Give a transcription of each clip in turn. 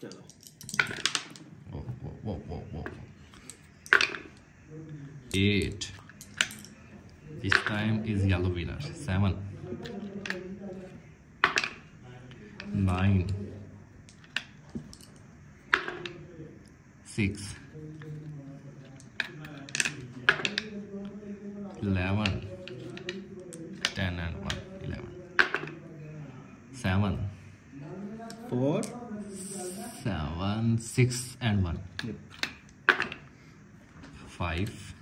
चलो वो वो वो वो at this time is yellow winner 7 9 6 11 10 and 1 11 7 4 1 6 and 1 yep. 5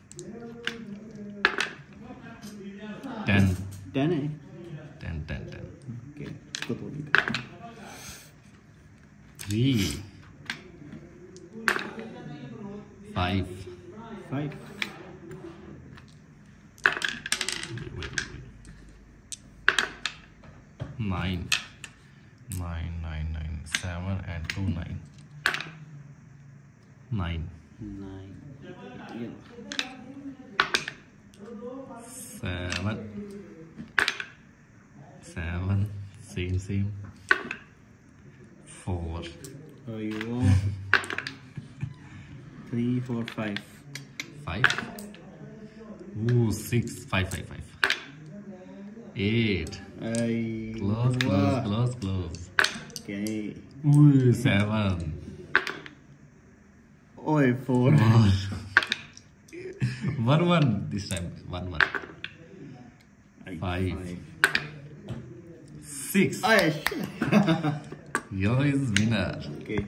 10 10 eh? 10 10 10 okay. 3 5 5 wait, wait, wait. 9 9 9 9 7 and 2 9 nine. Seven. Seven. Same, same. Four. There you go. Three, four, five. Five. Ooh, six, five, five, five. Eight. I... Close, close, close, close. Okay. Ooh, seven. Oi, four. one one this time. One one. Eight, five. five. Six. Yours winner. Okay.